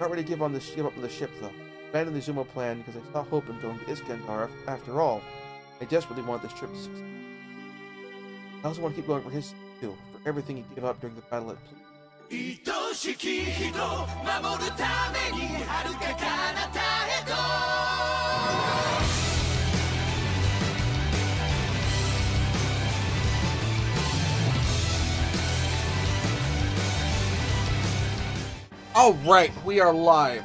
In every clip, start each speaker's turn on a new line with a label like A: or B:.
A: Not ready to give on the give up on the ship though. Abandon the Izumo plan because I saw hope in going to Iscandar after all. I desperately want this trip to succeed. I also want to keep going for his too, for everything he gave up during the battle at
B: Pluto.
A: Alright, we are live.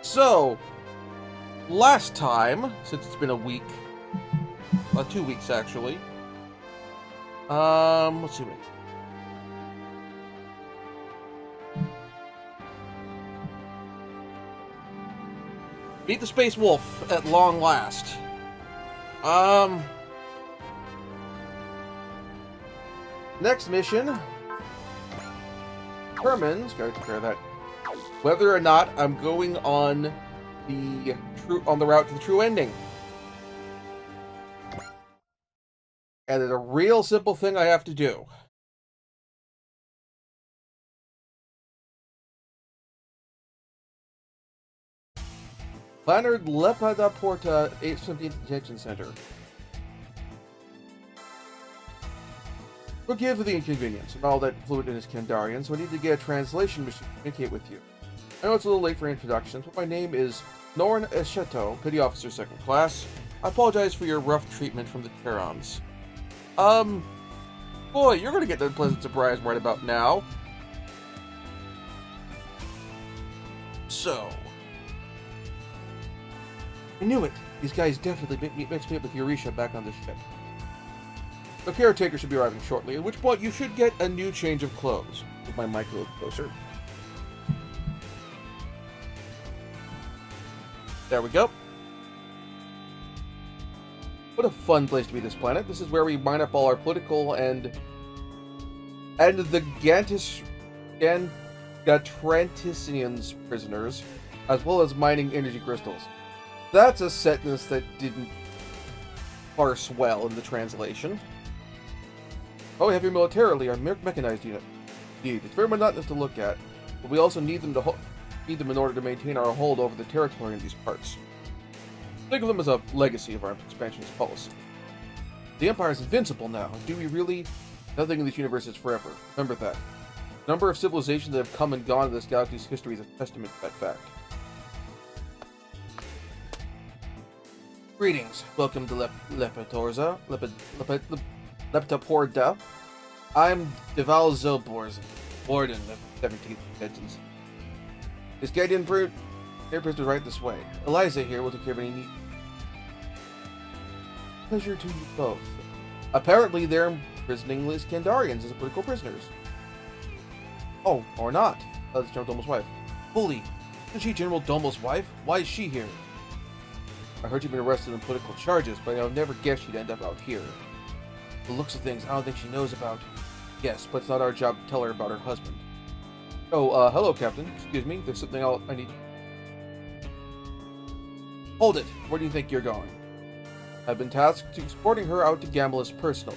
A: So, last time, since it's been a week, uh, two weeks actually, um, let's see. Beat the Space Wolf at long last. Um, next mission determines, gotta that, whether or not I'm going on the true on the route to the true ending. And it's a real simple thing I have to do. Leonard Lepada Porta, 817th Detention Center. Forgive the inconvenience and all that fluid in Iscandarian, so I need to get a translation machine to communicate with you. I know it's a little late for introductions, but my name is Norin Esheto, Petty Officer Second Class. I apologize for your rough treatment from the Terrans. Um, boy, you're gonna get an unpleasant surprise right about now. So, I knew it. These guys definitely mi- mixed me up with Yurisha back on this ship. The caretaker should be arriving shortly, at which point you should get a new change of clothes. With my mic a little closer. There we go. What a fun place to be this planet. This is where we mine up all our political and and the Gantis Gan Gatlantisians prisoners, as well as mining energy crystals. That's a sentence that didn't parse well in the translation. Oh, we have your militarily, our me- mechanized unit. Indeed, it's very monotonous to look at, but we also need them to need them in order to maintain our hold over the territory in these parts. Think of them as a legacy of our expansionist policy. The Empire is invincible now. Do we really? Nothing in this universe is forever. Remember that. The number of civilizations that have come and gone in this galaxy's history is a testament to that fact. Greetings. Welcome to Lep- Lepetorza. Lepet- Lepet- Lep- Leptaporda. I'm Deval Zilborz, Warden of 17th Legends. This Guardian Brute, therapist is right this way. Eliza here will take care of any need. Pleasure to you both. Apparently, they're imprisoning Iscandarians as political prisoners. Oh, or not. Uh, that's General Domel's wife. Bully. Isn't she General Domel's wife? Why is she here? I heard she'd been arrested on political charges, but I'll never guessed she'd end up out here. The looks of things, I don't think she knows about. Yes, but it's not our job to tell her about her husband. Oh, uh, hello, Captain. Excuse me, there's something I'll, I need. Hold it. Where do you think you're going? I've been tasked to escorting her out to Gamblus personally.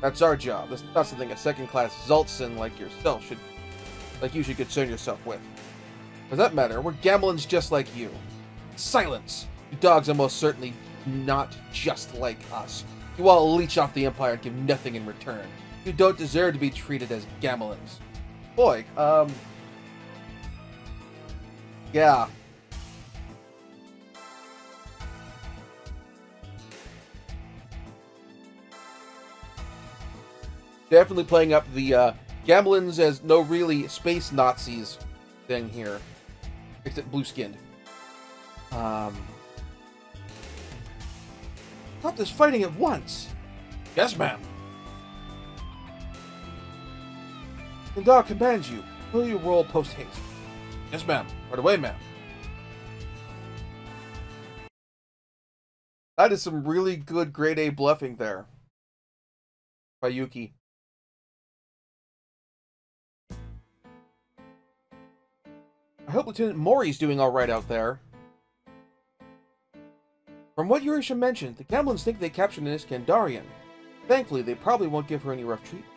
A: That's our job. That's not something a second-class Zaltzian like yourself should, like you should concern yourself with. For that matter, we're Gamillans just like you. Silence! You dogs are most certainly not just like us. You all leech off the Empire and give nothing in return. You don't deserve to be treated as Gamillans. Boy, um... Yeah. Definitely playing up the uh, Gamillans as no really space Nazis thing here. Except blue skinned. Um... Stop this fighting at once! Yes, ma'am. Kandar commands you. Will you roll post haste? Yes, ma'am. Right away, ma'am. That is some really good grade A bluffing there. By Yuki. I hope Lieutenant Mori's doing alright out there. From what Yurisha mentioned, the Gamillans think they captured an Iscandarian. Thankfully, they probably won't give her any rough treatment.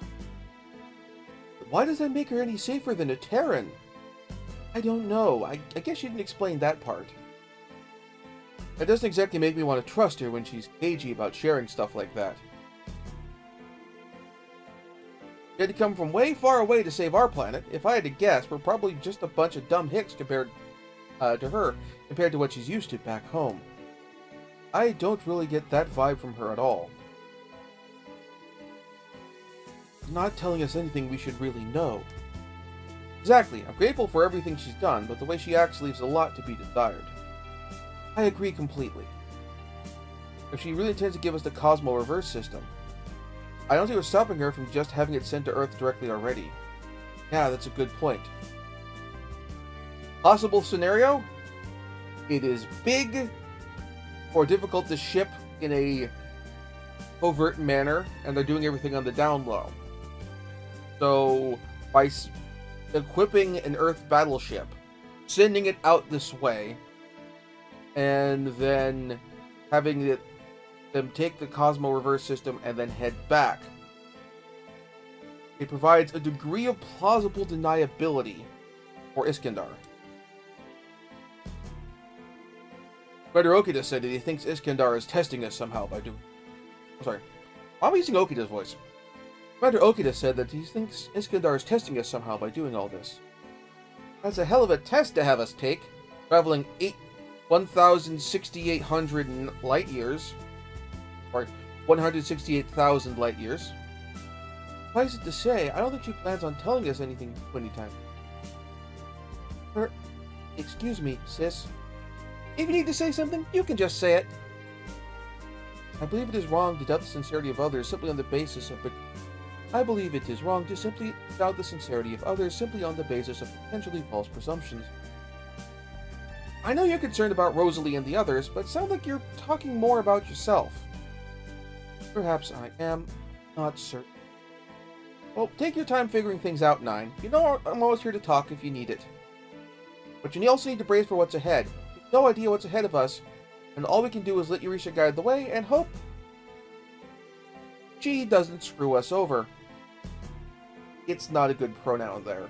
A: But why does that make her any safer than a Terran? I don't know. I, I guess you didn't explain that part. That doesn't exactly make me want to trust her when she's cagey about sharing stuff like that. You had to come from way far away to save our planet. If I had to guess, we're probably just a bunch of dumb hicks compared uh, to her, compared to what she's used to back home. I don't really get that vibe from her at all. Not telling us anything we should really know. Exactly, I'm grateful for everything she's done, but the way she acts leaves a lot to be desired. I agree completely. If she really intends to give us the Cosmo Reverse system, I don't see what's stopping her from just having it sent to Earth directly already. Yeah, that's a good point. Possible scenario? It is big or difficult to ship in a overt manner, and they're doing everything on the down low. So, by equipping an Earth battleship, sending it out this way, and then having it, them take the Cosmo reverse system and then head back. It provides a degree of plausible deniability for Iscandar. Commander Okita said that he thinks Iscandar is testing us somehow by doing... I'm sorry. Why am I using Okita's voice? Commander Okita said that he thinks Iscandar is testing us somehow by doing all this. That's a hell of a test to have us take, traveling 8 1,6800 light years. Or 168,000 light years. Suffice it to say, I don't think she plans on telling us anything anytime. Her, excuse me, sis. If you need to say something, you can just say it. I believe it is wrong to doubt the sincerity of others simply on the basis of... I believe it is wrong to simply doubt the sincerity of others simply on the basis of potentially false presumptions. I know you're concerned about Rosalie and the others, but it sounds like you're talking more about yourself. Perhaps I am. Not certain. Well, take your time figuring things out, Nine. You know I'm always here to talk if you need it. But you also need to brace for what's ahead. No idea what's ahead of us, and all we can do is let Yurisha guide the way and hope she doesn't screw us over. It's not a good pronoun there.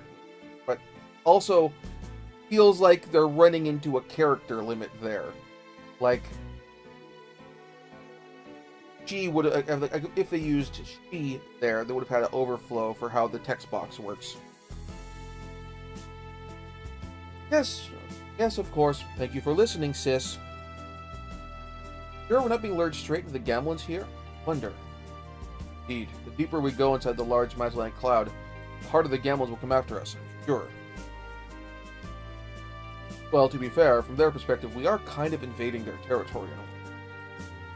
A: But also, feels like they're running into a character limit there. Like, she would have, if they used she there, they would have had an overflow for how the text box works. Yes, yes, of course. Thank you for listening, sis. Sure, we're not being lured straight into the Gamillans here? Wonder. Indeed, the deeper we go inside the large Mazlan cloud, the harder the Gamillans will come after us. Sure. Well, to be fair, from their perspective, we are kind of invading their territory.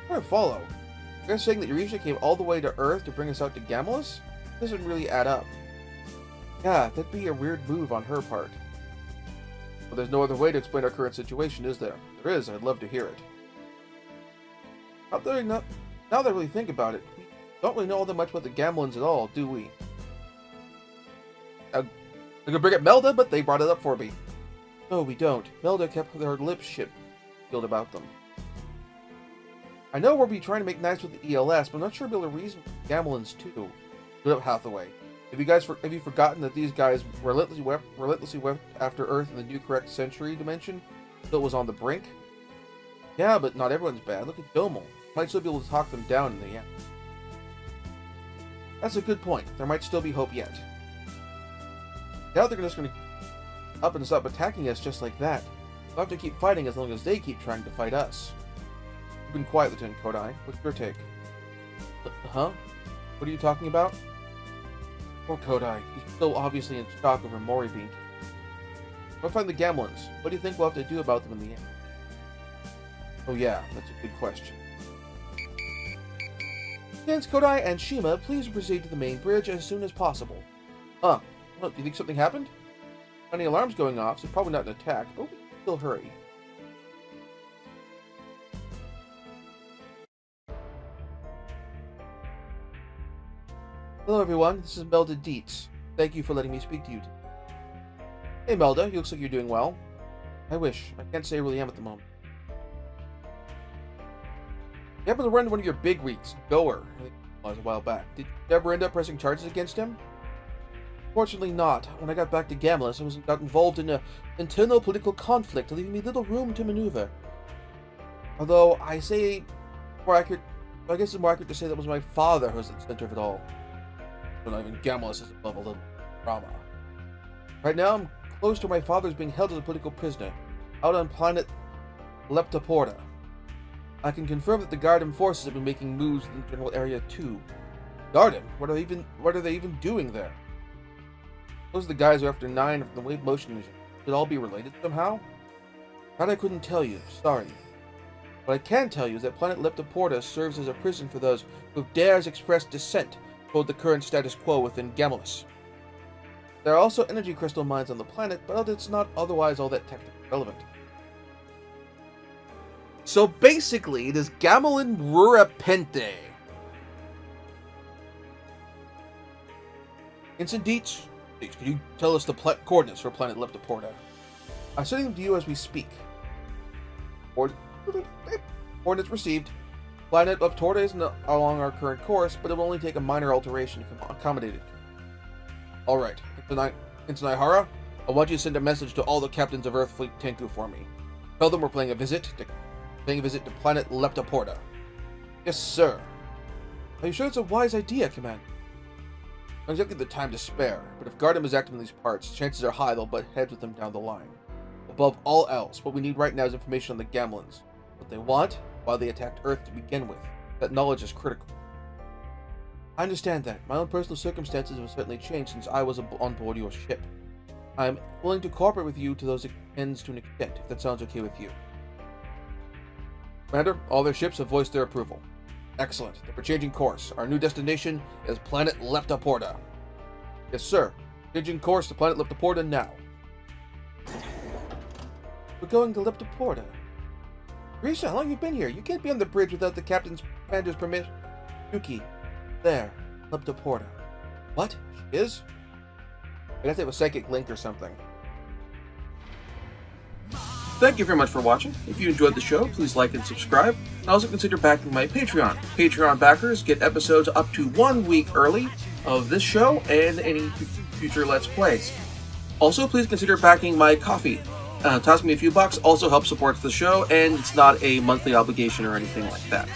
A: I don't follow. You're saying that Yurisha came all the way to Earth to bring us out to Gamulus? Doesn't really add up. Yeah, that'd be a weird move on her part. There's no other way to explain our current situation, is there? There is, I'd love to hear it. Now that I, really think about it, we don't really know all that much about the Gamillans at all, do we? I, could bring up Melda, but they brought it up for me. No, we don't. Melda kept her lips sealed about them. I know we'll be trying to make nice with the ELS, but I'm not sure able to reason with Gamillans too. Good up Hathaway. Have you guys for, have you forgotten that these guys relentlessly wept, relentlessly wept after Earth in the new correct century dimension? Still was on the brink? Yeah, but not everyone's bad. Look at Domel. Might still be able to talk them down in the end. That's a good point. There might still be hope yet. Now they're just going to up and stop attacking us just like that. We'll have to keep fighting as long as they keep trying to fight us. You've been quiet, Lieutenant Kodai. What's your take? Uh, huh? What are you talking about? Poor Kodai. He's so obviously in shock over Mori being We'll find the Gamillans. What do you think we'll have to do about them in the end? Oh yeah, that's a good question. Lieutenants Kodai and Shima, please proceed to the main bridge as soon as possible. Um, huh. Well, do you think something happened? Any alarms going off, so probably not an attack, but we can still hurry. Hello everyone, this is Melda Dietz. Thank you for letting me speak to you. Hey Melda, you looks like you're doing well. I wish. I can't say I really am at the moment. You happened to run one of your big weeks, Goer, I think it was a while back. Did you ever end up pressing charges against him? Fortunately not. When I got back to Gamlis, I was got involved in an internal political conflict, leaving me little room to maneuver. Although I say more accurate I guess it's more accurate to say that was my father who was at the center of it all. But not even Gamlis is above a of drama. Right now I'm close to my father's being held as a political prisoner, out on planet Leptoporta. I can confirm that the Guardian forces have been making moves in the general area too. Guardian? What are they even what are they even doing there? Those are the guys who are after nine from the wave motion mission. Could all be related somehow? That I couldn't tell you, sorry. What I can tell you is that planet Leptoporta serves as a prison for those who dares express dissent toward the current status quo within Gamulus. There are also energy crystal mines on the planet, but it's not otherwise all that technically relevant. So basically, it is Gamillan Rura Penthe. Instant Dietz, please, can you tell us the coordinates for planet Leptoporta? I'm sending them to you as we speak. Or Coordinates received. Planet Leptoporta is not along our current course, but it will only take a minor alteration to accommodate it. Alright, Instant Ihara, I want you to send a message to all the captains of Earth Fleet Tenku for me. Tell them we're playing a visit to paying a visit to planet Leptoporta. Yes, sir. Are you sure it's a wise idea, Command? Not exactly the time to spare, but if Gardam is active in these parts, chances are high they'll butt heads with them down the line. Above all else, what we need right now is information on the Gamillans. What they want, why they attacked Earth to begin with. That knowledge is critical. I understand that. My own personal circumstances have certainly changed since I was on board your ship. I am willing to cooperate with you to those ends to an extent, if that sounds okay with you. Commander, all their ships have voiced their approval. Excellent. We're changing course. Our new destination is planet Leptoporta. Yes, sir. Changing course to planet Leptoporta now. We're going to Leptoporta. Grisha, how long you been here? You can't be on the bridge without the captain's commander's permission. Yuki, there, Leptoporta. What? She is? I guess they have a psychic link or something. Thank you very much for watching. If you enjoyed the show, please like and subscribe. And also consider backing my Patreon. Patreon backers get episodes up to one week early of this show and any future Let's Plays. Also, please consider backing my Ko-fi. Uh, toss me a few bucks also helps support the show, and it's not a monthly obligation or anything like that.